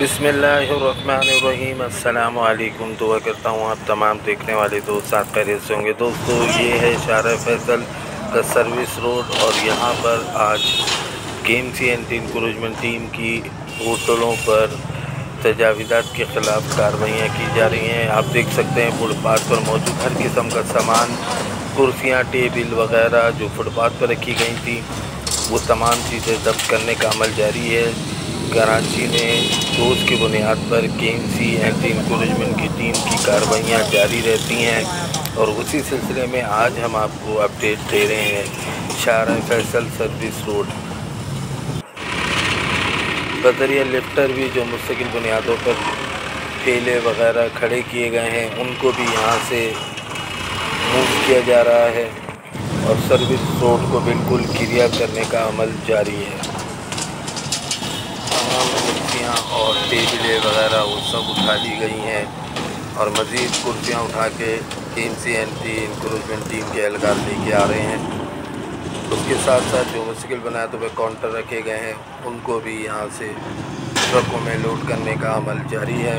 बिसमीम अल्लाम दुआ करता हूँ आप तमाम देखने वाले दोस्त साथ खैरियत से होंगे। दोस्तों, ये है शारा फैसल का सर्विस रोड और यहाँ पर आज K M C anti encroachment team की होटलों पर तजावीज़ात के ख़िलाफ़ कार्रवाइयाँ की जा रही हैं। आप देख सकते हैं, फुटपाथ पर मौजूद हर किस्म का सामान, कुर्सियाँ, टेबल वगैरह जो फुटपाथ पर रखी गई थी, वो तमाम चीज़ें जब्त करने का अमल जारी है। कराची में रोज़ की बुनियाद पर के सी एंटी इंक्रोचमेंट की टीम की कार्रवाइयाँ जारी रहती हैं और उसी सिलसिले में आज हम आपको अपडेट दे रहे हैं। Shahrah Faisal service road. बदरिया लिफ्टर भी जो मुस्तकिल बुनियादों पर ठेले वगैरह खड़े किए गए हैं, उनको भी यहाँ से मूव किया जा रहा है और सर्विस रोड को बिल्कुल क्लियर करने का अमल जारी है। कुर्सियाँ और टेबलें वगैरह वो सब उठा ली गई हैं और मज़ीद कुर्सियाँ उठा के M C anti encroachment team के एहलकार लेके आ रहे हैं। उसके साथ साथ जो मुश्किल बनाए तो वह काउंटर रखे गए हैं। उनको भी यहाँ से ट्रकों में लोड करने का अमल जारी है।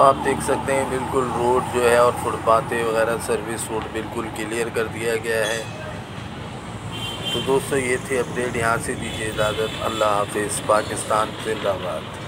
आप देख सकते हैं, बिल्कुल रोड जो है और फुटपाथें वगैरह सर्विस रोड बिल्कुल क्लियर कर दिया गया है। तो दोस्तों, ये थे अपडेट यहाँ से दीजिए इजाज़त। अल्लाह हाफिज़, पाकिस्तान जिंदाबाद।